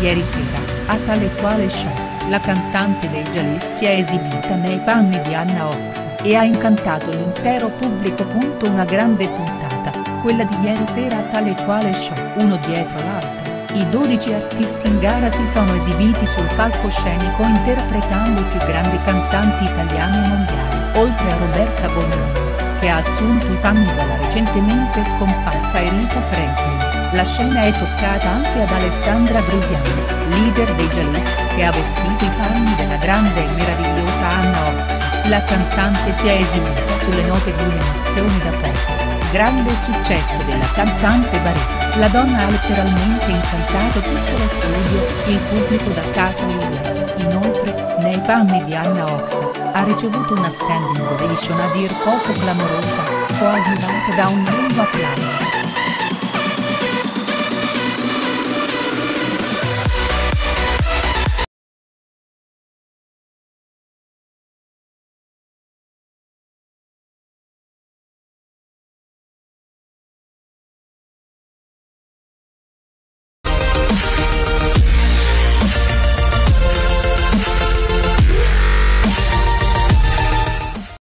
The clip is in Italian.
Ieri sera, a tale quale show, la cantante dei Jalis si è esibita nei panni di Anna Ox, e ha incantato l'intero pubblico. Una grande puntata, quella di ieri sera a tale quale show, uno dietro l'altro. I 12 artisti in gara si sono esibiti sul palcoscenico interpretando i più grandi cantanti italiani e mondiali, oltre a Roberta Bonanno, che ha assunto i panni dalla recentemente scomparsa Erika Franklin. La scena è toccata anche ad Alessandra Brusiani, leader dei Jalis, che ha vestito i panni della grande e meravigliosa Anna Ox. La cantante si è esibita sulle note di un'emozione da poco. Grande successo della cantante barese, la donna ha letteralmente incantato tutto lo studio, il pubblico da casa e il Inoltre, nei panni di Anna Ox, ha ricevuto una standing ovation a dir poco clamorosa, coadiuvata da un lungo applauso.